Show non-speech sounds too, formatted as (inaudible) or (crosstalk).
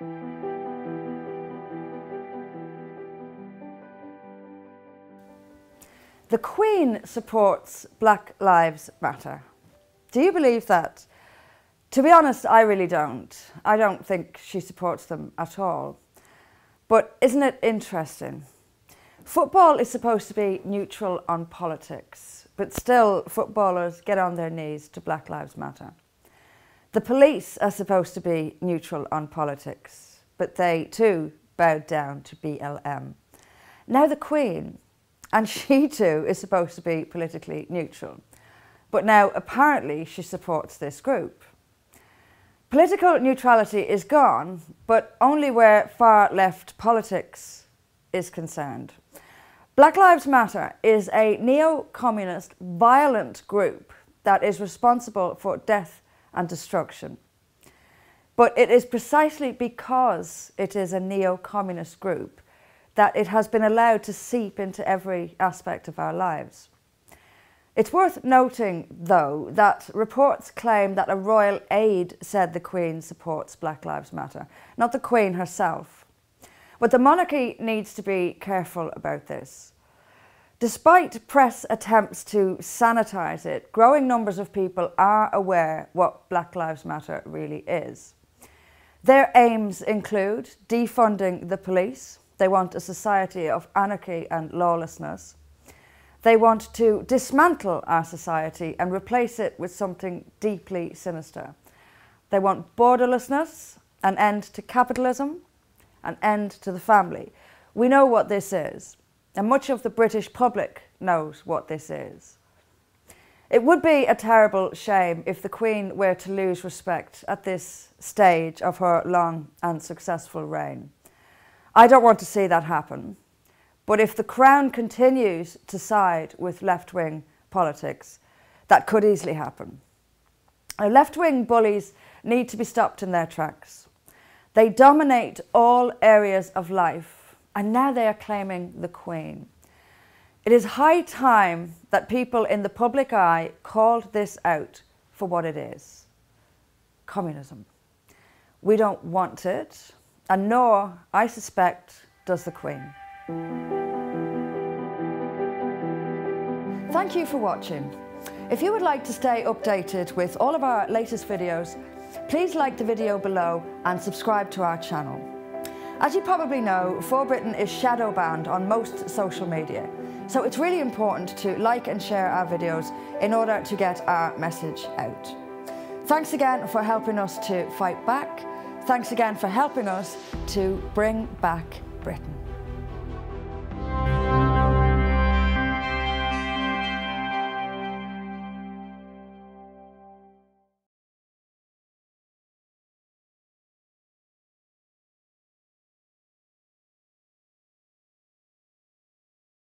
The Queen supports Black Lives Matter. Do you believe that? To be honest, I really don't. I don't think she supports them at all. But isn't it interesting? Football is supposed to be neutral on politics, but still footballers get on their knees to Black Lives Matter. The police are supposed to be neutral on politics, but they too bowed down to BLM. Now the Queen, and (laughs) she too is supposed to be politically neutral. But now apparently she supports this group. Political neutrality is gone, but only where far left politics is concerned. Black Lives Matter is a neo-communist violent group that is responsible for death and destruction. But it is precisely because it is a neo-communist group that it has been allowed to seep into every aspect of our lives. It's worth noting, though, that reports claim that a royal aide said the Queen supports Black Lives Matter, not the Queen herself. But the monarchy needs to be careful about this. Despite press attempts to sanitise it, growing numbers of people are aware what Black Lives Matter really is. Their aims include defunding the police, they want a society of anarchy and lawlessness. They want to dismantle our society and replace it with something deeply sinister. They want borderlessness, an end to capitalism, an end to the family. We know what this is, and much of the British public knows what this is. It would be a terrible shame if the Queen were to lose respect at this stage of her long and successful reign. I don't want to see that happen. But if the Crown continues to side with left-wing politics, that could easily happen. Left-wing bullies need to be stopped in their tracks. They dominate all areas of life, and now they are claiming the Queen. It is high time that people in the public eye called this out for what it is. Communism. We don't want it and nor, I suspect, does the Queen. Thank you for watching. If you would like to stay updated with all of our latest videos, please like the video below and subscribe to our channel. As you probably know, For Britain is shadow banned on most social media, so it's really important to like and share our videos in order to get our message out. Thanks again for helping us to fight back. Thanks again for helping us to bring back